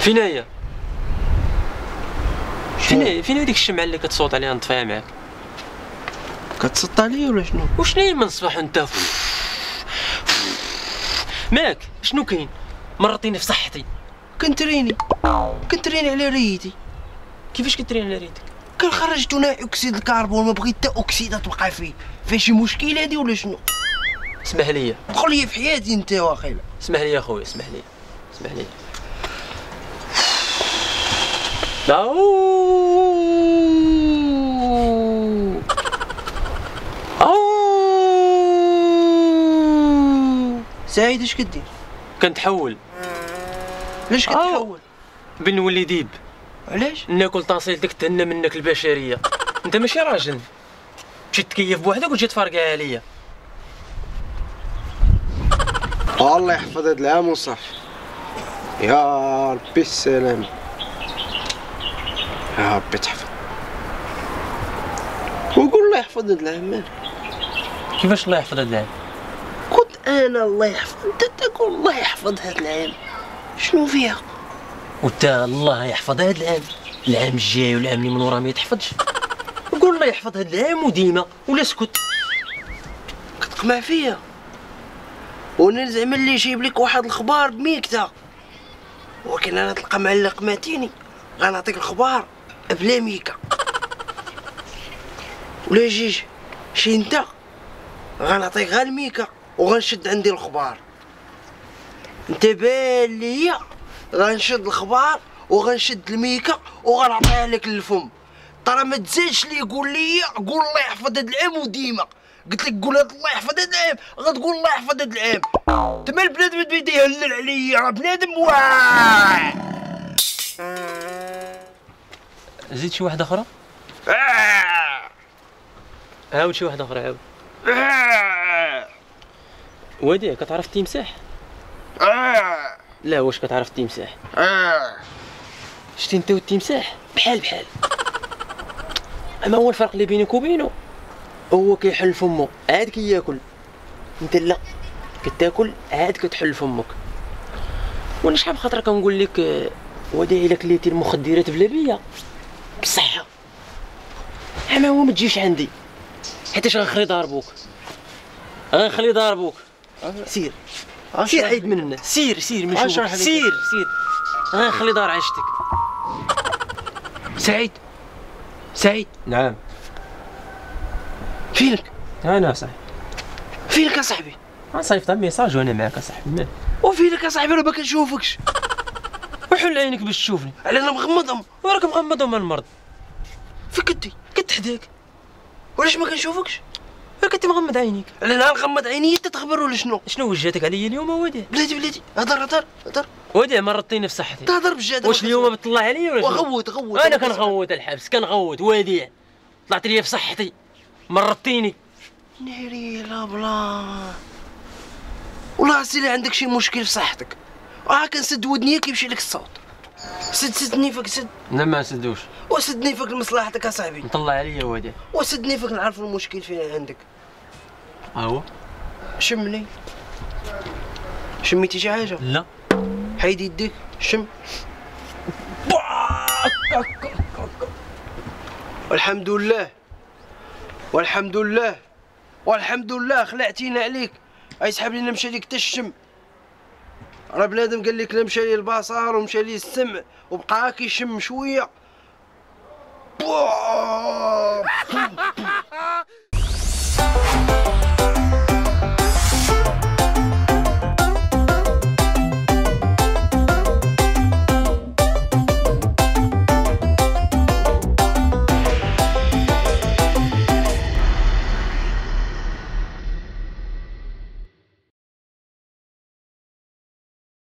فين هي فين هي فين هي ديك الشمعة اللي كتصوت عليها نطفيها معاك؟ كتسط عليا ولا شنو؟ وشنو هي من الصباح وانت؟ ماك شنو كاين؟ مرطيني في صحتي. كنتريني. كنتريني على ريتي. كيفاش كترين على ريتك؟ كنخرج ثاني أكسيد الكربون ما بغيت حتى اكسيده تبقى فيه. فيها شي مشكل هادي ولا شنو؟ اسمح لي. قول لي في حياتي أنت واخيلا اسمح لي يا خويا اسمح لي. اسمح لي. أوه. أوه. سعيد اش كدير كنتحول. أو. كتحول بين نولي ديب. علاش ناكل طاصيلتك تهنى منك البشرية. أنت ماشي راجل. تمشي تكيف بوحدك وتجي تفرقع عليا. الله يحفظ هاد العام وصافي. يا ربي السلام. يا ربي تحفظ. وقول الله يحفظ هاد العام مالك كيفاش الله يحفظ هاد العام قلت أنا الله يحفظ. أنت تقول الله يحفظ هاد العام شنو فيها؟ وانت الله يحفظ هاد العام العام الجاي والعام اللي من وراه ما يتحفظش. قول الله يحفظ هاد العام وديما ولا اسكت كتقمع فيا وأنا زعما اللي جايب لك واحد الخبار بميكته ولكن أنا هاد القمع اللي قمعتيني غنعطيك الخبار. بلا ميكا. ولا جيش شي انت؟ غنعطيك غير الميكا وغنشد عندي الخبار. انت بان ليا غنشد الخبار وغنشد الميكا وغنعطيها لك للفم. ترى ما تزيدش لي قول لي قول الله يحفظ هاد العام وديما. قلت لك قول هاد الله يحفظ هاد العام غتقول الله يحفظ هاد العام. تما البنادم بدا يهلل عليا راه بنادم واه زيد شي واحدة أخرى آه. عاود شي واحدة أخرى عاود. وادي كتعرف التمساح. لا واش كتعرف التمساح. شتي انت والتمساح بحال بحال أما هو الفرق اللي بينك وبينه هو كيحل فمه عاد كياكل انت لا كتاكل عاد كتحل فمك وأنا شحال من خاطر كنقول لك آه، وداعي إلا كليتي المخدرات بلا بيا بصحة أما هو ما تجيش عندي. حيتاش غنخلي ضاربوك غنخلي ضاربوك سير. سير عيد من الناس سير سير لي. سير سير. غنخلي دار عيشتك. سعيد؟ سعيد؟ نعم. فينك؟ أنا صاحبي. فينك يا صاحبي؟ صيفط message وأنا معك صاحبي. وفينك يا صاحبي؟ أنا ما كنشوفكش. وحل عينك باش تشوفني. على أنا مغمضهم وراك مغمض وما المرض في كدي كنت حداك. ولاش ما كنشوفكش؟ كنت مغمض عينيك. على أنا نغمض عيني أنت تخبر ولا شنو؟ شنو وجهتك عليا اليوم وديع بلاتي بلاتي. هضر هضر هضر. وديع مرضتني في صحتي. تهضر بجد واش اليوم بتطلع عليا ولا وغوت غوت. أنا كنغوت الحبس كنغوت. وديع طلعت لي في صحتي. مرضتيني. ناري لا بلا. والله سيدي عندك شي مشكل في صحتك. آه كنسد ودنيا كيمشي لك الصوت. سد سد نيفك سد لا ما نسدوش وسد نيفك لمصلحتك يا صاحبي نطلع عليا وديع وسد نيفك نعرف المشكل فين عندك. ها هو شمني. شميتي شي حاجة؟ لا. حيد يديك. شم. والحمد لله. والحمد لله. والحمد لله خلعتينا عليك. أي سحب لنا مشى ليك حتى الشم. راه بنادم قال لك لا مشى لي البصر ومشى لي السمع وبقى كيشم شوية. بوا